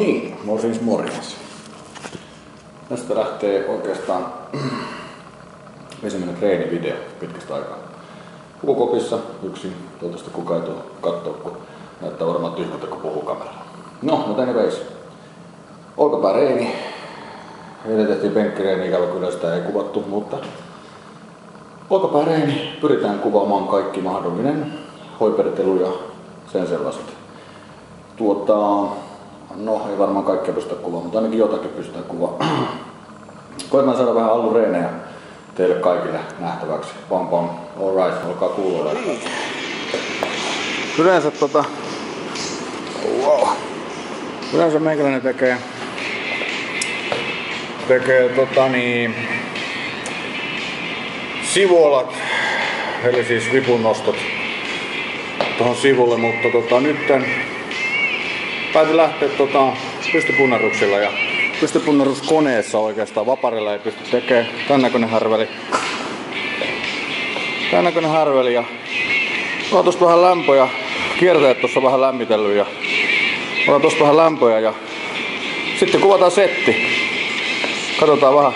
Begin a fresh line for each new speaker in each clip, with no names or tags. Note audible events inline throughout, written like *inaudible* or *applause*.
niin, morjens morjens. Tästä lähtee oikeastaan *clears throat* ensimmäinen treenivideo pitkästä aikaa. Pukukopissa yksin, toivottavasti kukaan ei tule katsoa, kun näyttää varmaan tyhmältä, kun puhuu kameralla. No, mutta anyways. Olkapää reeni. Eilen tehtiin penkkireeni, ikävä kyllä sitä ei kuvattu, mutta olkapää reeni. Pyritään kuvaamaan kaikki mahdollinen hoipertelu ja sen sellaiset. Tuota, no ei varmaan kaikkea pystytä kuvaamaan, mutta ainakin jotakin pystytään kuvaamaan. Koetaan saada vähän allureenejä teille kaikille nähtäväksi. Pam pam, alright, olkaa kuulolla. Yleensä tota... Wow. Yleensä meikäläinen tekee... Tekee tota niin... Sivuolat, eli siis vipunnostot tuohon sivulle, mutta tota, nytten päätin lähteä tota, pystypunnaruksilla ja pystypunnaruskoneessa oikeastaan vaparilla ei pysty tekemään tän näköinen härveli. Tän näköinen härveli ja Mä tosta vähän lämpöjä, kierteet tuossa vähän lämmitellyt ja otan tosta vähän lämpöjä ja sitten kuvataan setti. Katsotaan vähän,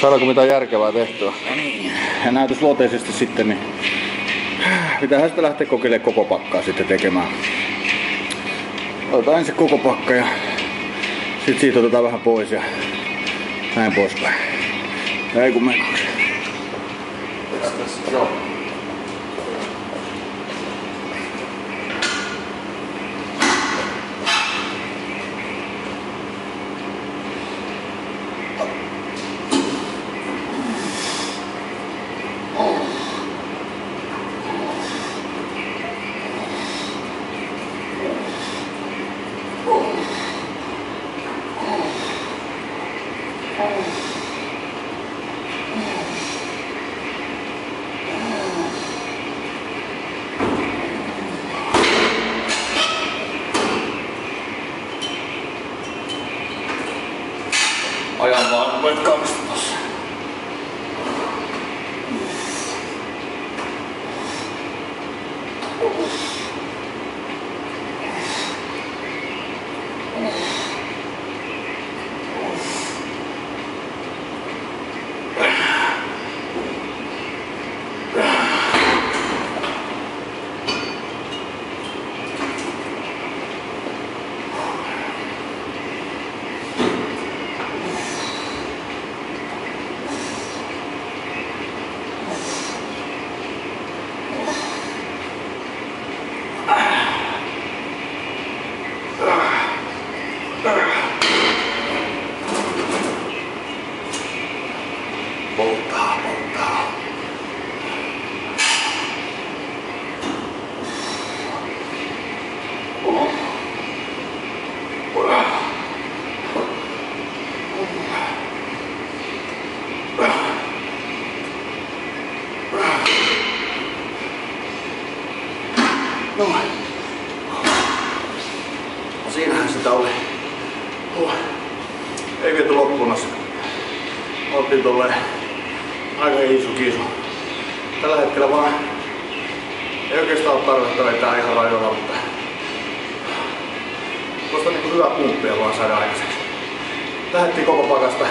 saadaanko mitään järkevää tehtyä. Ja näytös luoteisesti sitten, niin pitäähän sitä lähteä kokeilemaan koko pakkaa sitten tekemään. Otetaan ensin koko pakka ja sitten siitä otetaan vähän pois ja näin poispäin. Ei kun menoksi. welcome No. Siinähän sitä oli. Huh. Ei viety loppuun asti. Oltiin tolleen aika iso kisu. Tällä hetkellä vaan ei oikeastaan ole tarvetta vetää ihan rajoilla, mutta tuosta niinku hyvä pumppia vaan saada aikaiseksi. Lähettiin koko pakasta.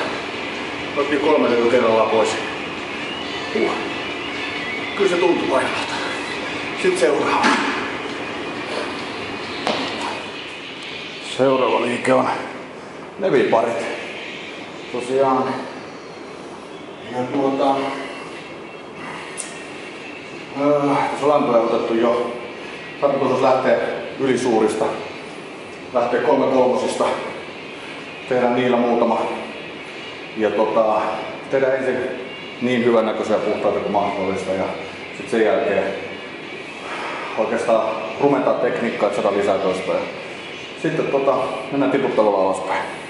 Otettiin kolme levyä kerrallaan pois. Huh. Kyllä se tuntuu paikalta. Sitten seuraava. Seuraava liike on leviparit. Tosiaan ja tuota, öö, tässä on otettu jo. Tarkoitus lähteä ylisuurista. Lähteä kolme kolmosista. Tehdään niillä muutama. Ja tota, tehdään ensin niin hyvän näköisiä puhtaita kuin mahdollista. Ja sitten sen jälkeen oikeastaan rumentaa tekniikkaa, että saadaan lisää toista. Sitten tota, mennään tiputtelulla alaspäin.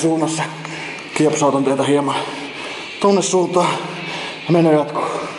Äärisuunnassa. Kiepsautan teitä hieman tonne suuntaan. Ja jatkuu.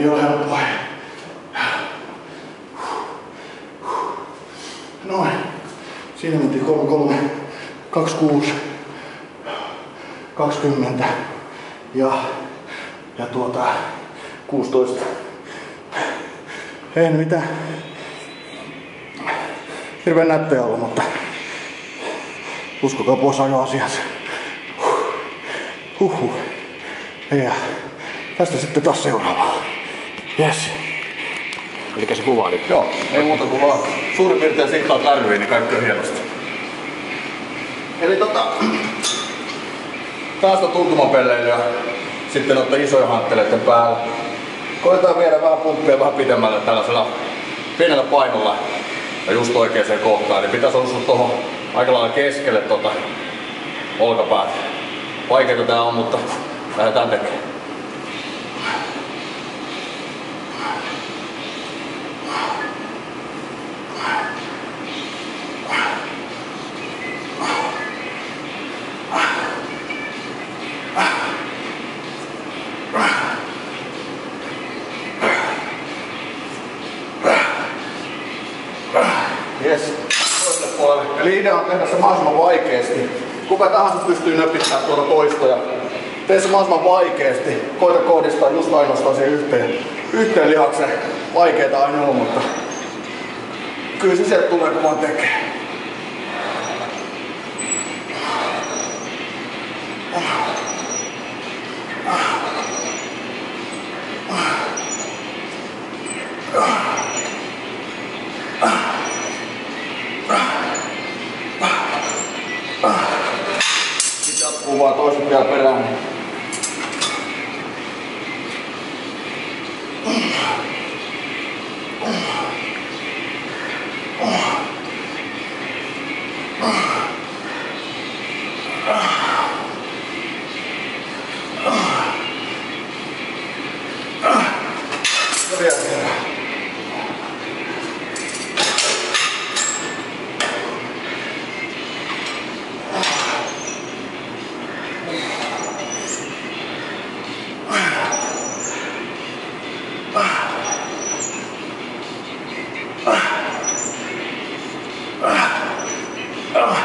Ei ole helppoa. Noin. Siinä mentiin 33, 26, 20 ja, ja tuota 16. Ei mitään hirveän nättejä ollut, mutta uskokaa pois ajo asiansa. Huhhuh. Ja tästä sitten taas seuraavaa. Yes.
Eli se kuva nyt.
Joo, ei muuta kuin vaan suurin piirtein siitä on kärryä, niin kaikki on hienosti. Eli tota, taas on tuntumapelleilyä sitten noita isoja hantteleiden päällä. Koitetaan viedä vähän pumppia vähän pidemmälle tällaisella pienellä painolla ja just oikeaan kohtaan. Niin pitäisi osua tuohon aika lailla keskelle tota olkapäät. Vaikeeta tää on, mutta lähdetään tekemään. Toiselle puolelle. Eli idea on tehdä se mahdollisimman vaikeasti. Kuka tahansa pystyy nöpittämään tuota toistoja. Tee se mahdollisimman vaikeasti. Koita kohdistaa just ainoastaan siihen yhteen, yhteen lihakseen. Vaikeeta aina on, mutta kyllä se sieltä tulee kun vaan tekee. Sitten jatkuu vaan toiset vielä perään. Niin Ja vielä kerran.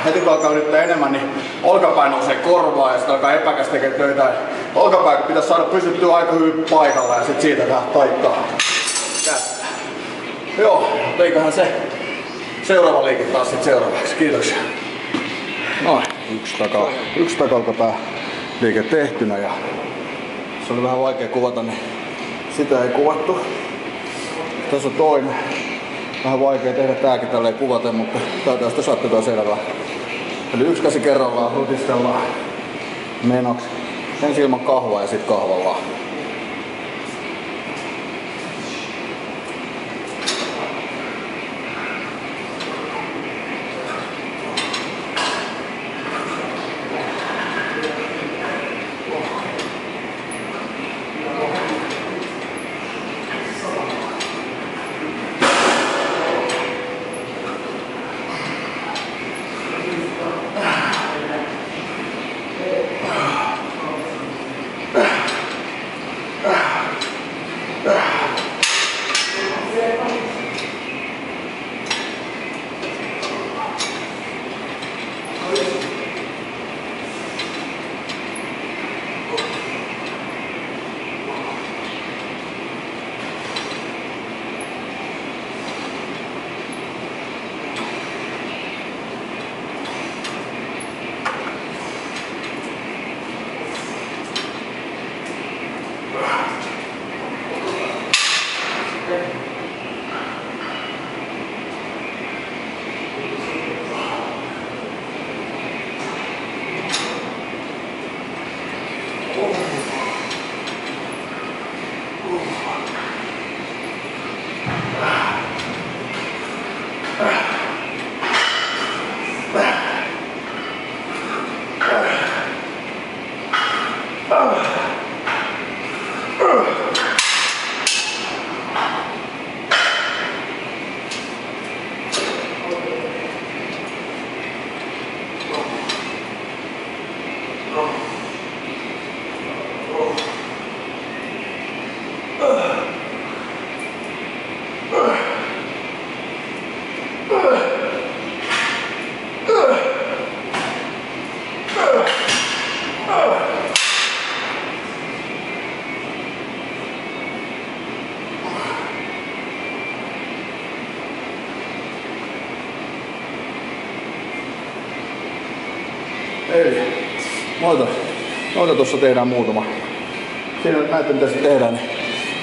heti kun alkaa yrittää enemmän, niin olkapäin nousee korvaa ja sitten alkaa epäkäs tekee töitä. Olkapäin pitäisi saada pysyttyä aika hyvin paikalla ja sitten siitä tää taittaa. Kättä. Joo, eiköhän se seuraava liike taas sitten seuraavaksi. Kiitoksia. Noin, yksi taka, yksi takalkapää liike tehtynä ja se oli vähän vaikea kuvata, niin sitä ei kuvattu. Tässä on toinen. Vähän vaikea tehdä tääkin tälleen kuvaten, mutta täältä sitä saatte taas selvää. Eli yksi käsi kerrallaan rutistellaan menoksi. Ensin ilman kahvaa ja sitten kahvallaan.
Noita, noita tuossa tehdään muutama. Siinä näette mitä se tehdään, niin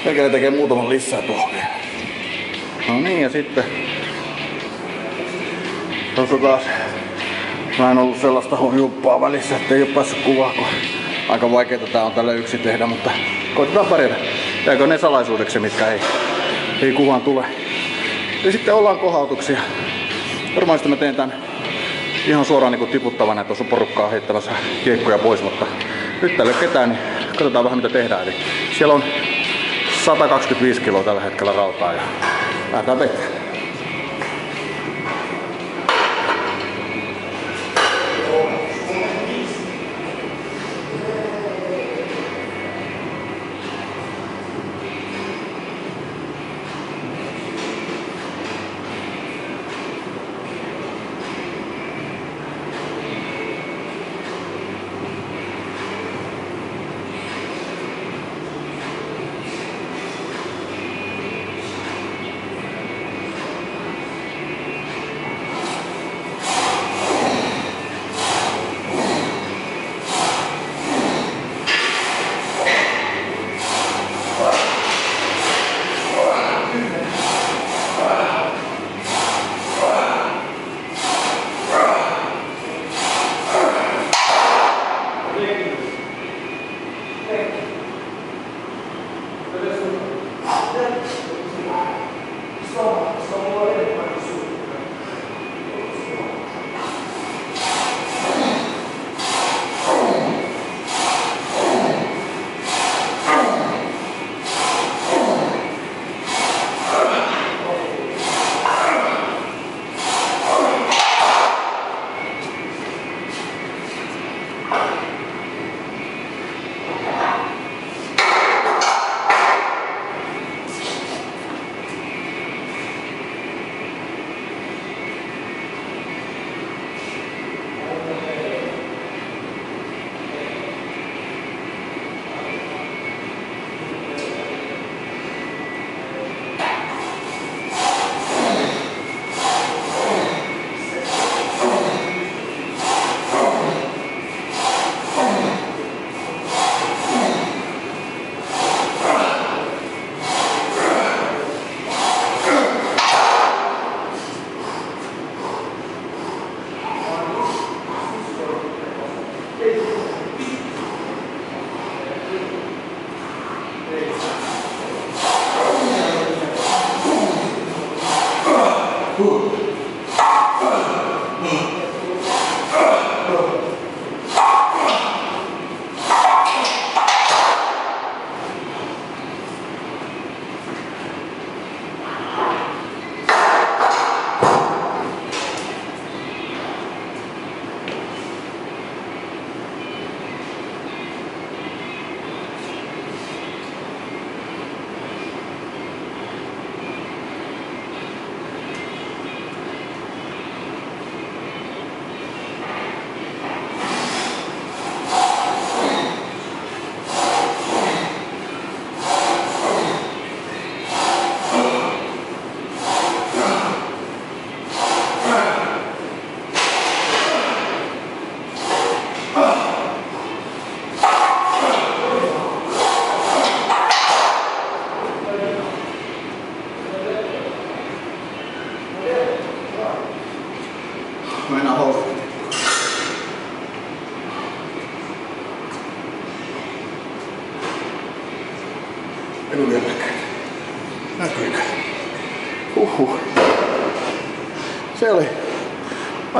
melkein tekee muutaman lisää tuohon. No niin, ja sitten tuossa taas Mä en ollut sellaista juppaa välissä, ettei oo päässyt kuvaa, kun aika vaikeeta tää on tällä yksi tehdä, mutta koitetaan pärjätä. Jääkö ne salaisuudeksi, mitkä ei, ei kuvaan tule. Ja sitten ollaan kohautuksia. Normaalisti mä teen tän ihan suoraan niin tiputtavan, että tuossa porukkaa heittämässä kiekkoja pois, mutta nyt täällä ei ole ketään, niin katsotaan vähän mitä tehdään. Eli siellä on 125 kiloa tällä hetkellä rautaa ja lähdetään vettä.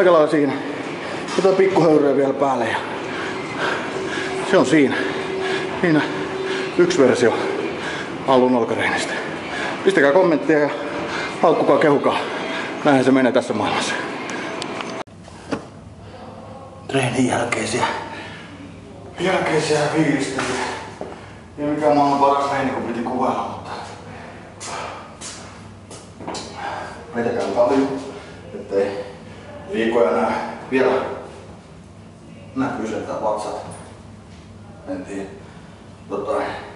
Aika lailla siinä. Jotain pikkuhöyryä vielä päälle ja se on siinä. Siinä yksi versio alun olkareinistä. Pistäkää kommentteja ja haukkukaa kehukaa. Näinhän se menee tässä maailmassa. Treenin jälkeisiä, jälkeisiä fiilistelyjä. Ja mikä maailman paras treeni, kun piti kuvailla, mutta vetäkää paljon, ettei viikkoja näe vielä näkyy sen tää vatsat. Jotain Tiedä näkyykö